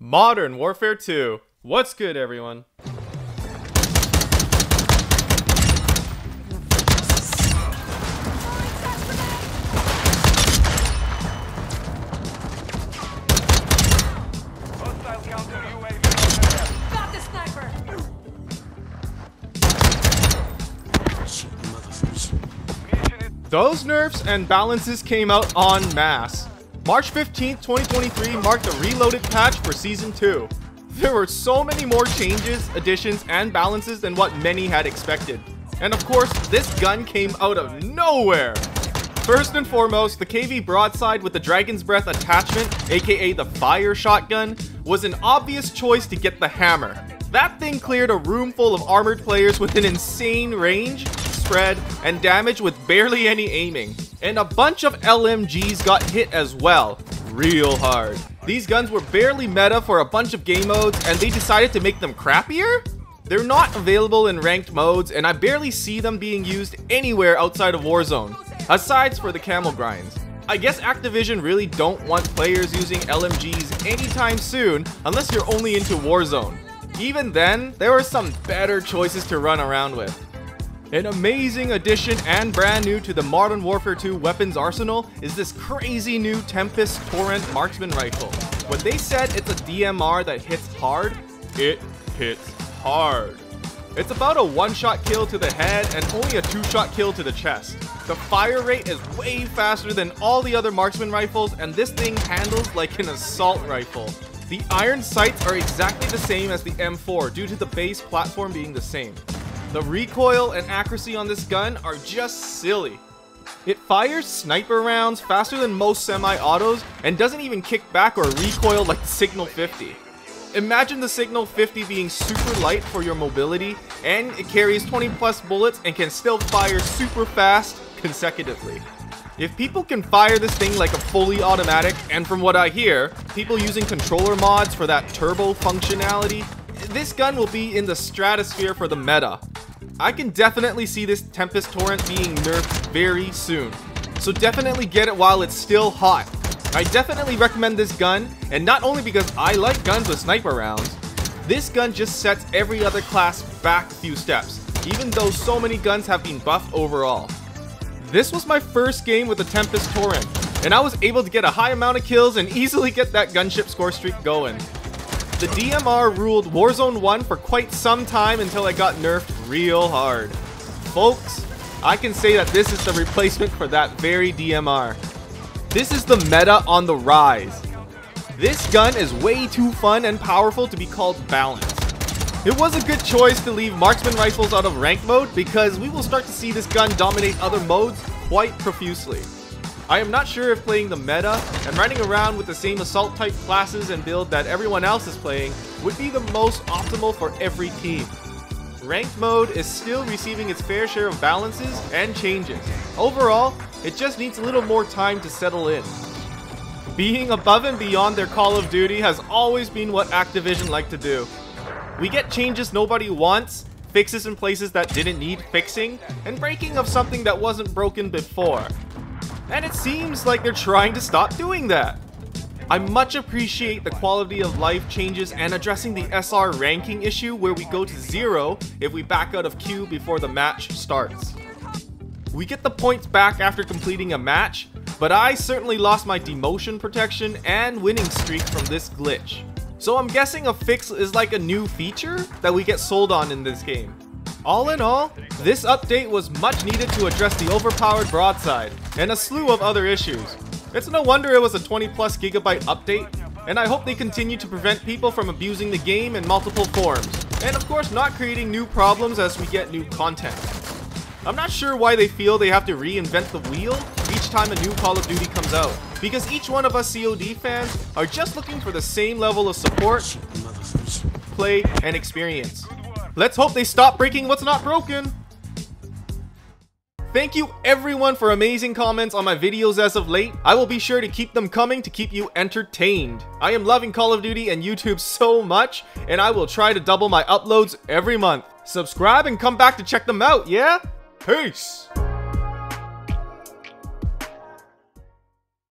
Modern Warfare 2. What's good, everyone? Hostile counter UAV Got the sniper! Mission is Those nerfs and balances came out en masse. March 15th, 2023 marked a reloaded patch for Season 2. There were so many more changes, additions, and balances than what many had expected. And of course, this gun came out of nowhere! First and foremost, the KV broadside with the Dragon's Breath attachment, aka the fire shotgun, was an obvious choice to get the hammer. That thing cleared a room full of armored players with an insane range, spread, and damage with barely any aiming. And a bunch of LMGs got hit as well, real hard. These guns were barely meta for a bunch of game modes, and they decided to make them crappier? They're not available in ranked modes, and I barely see them being used anywhere outside of Warzone, aside for the camo grinds. I guess Activision really don't want players using LMGs anytime soon, unless you're only into Warzone. Even then, there are some better choices to run around with. An amazing addition and brand new to the Modern Warfare 2 weapons arsenal is this crazy new Tempus Torrent marksman rifle. When they said it's a DMR that hits hard, it hits hard. It's about a one-shot kill to the head and only a two-shot kill to the chest. The fire rate is way faster than all the other marksman rifles and this thing handles like an assault rifle. The iron sights are exactly the same as the M4 due to the base platform being the same. The recoil and accuracy on this gun are just silly. It fires sniper rounds faster than most semi-autos and doesn't even kick back or recoil like the Signal 50. Imagine the Signal 50 being super light for your mobility and it carries 20 plus bullets and can still fire super fast consecutively. If people can fire this thing like a fully automatic, and from what I hear, people using controller mods for that turbo functionality, this gun will be in the stratosphere for the meta. I can definitely see this Tempus Torrent being nerfed very soon. So definitely get it while it's still hot. I definitely recommend this gun, and not only because I like guns with sniper rounds, this gun just sets every other class back a few steps, even though so many guns have been buffed overall. This was my first game with the Tempus Torrent, and I was able to get a high amount of kills and easily get that gunship score streak going. The DMR ruled Warzone 1 for quite some time until it got nerfed real hard. Folks, I can say that this is the replacement for that very DMR. This is the meta on the rise. This gun is way too fun and powerful to be called balanced. It was a good choice to leave marksman rifles out of rank mode because we will start to see this gun dominate other modes quite profusely. I am not sure if playing the meta and running around with the same assault type classes and build that everyone else is playing would be the most optimal for every team. Ranked mode is still receiving its fair share of balances and changes. Overall, it just needs a little more time to settle in. Being above and beyond their Call of Duty has always been what Activision like to do. We get changes nobody wants, fixes in places that didn't need fixing, and breaking of something that wasn't broken before. And it seems like they're trying to stop doing that. I much appreciate the quality of life changes and addressing the SR ranking issue where we go to zero if we back out of queue before the match starts. We get the points back after completing a match, but I certainly lost my demotion protection and winning streak from this glitch. So I'm guessing a fix is like a new feature that we get sold on in this game. All in all, this update was much needed to address the overpowered broadside and a slew of other issues. It's no wonder it was a 20 plus gigabyte update, and I hope they continue to prevent people from abusing the game in multiple forms, and of course not creating new problems as we get new content. I'm not sure why they feel they have to reinvent the wheel each time a new Call of Duty comes out, because each one of us COD fans are just looking for the same level of support, play, and experience. Let's hope they stop breaking what's not broken! Thank you everyone for amazing comments on my videos as of late. I will be sure to keep them coming to keep you entertained. I am loving Call of Duty and YouTube so much, and I will try to double my uploads every month. Subscribe and come back to check them out, yeah? Peace!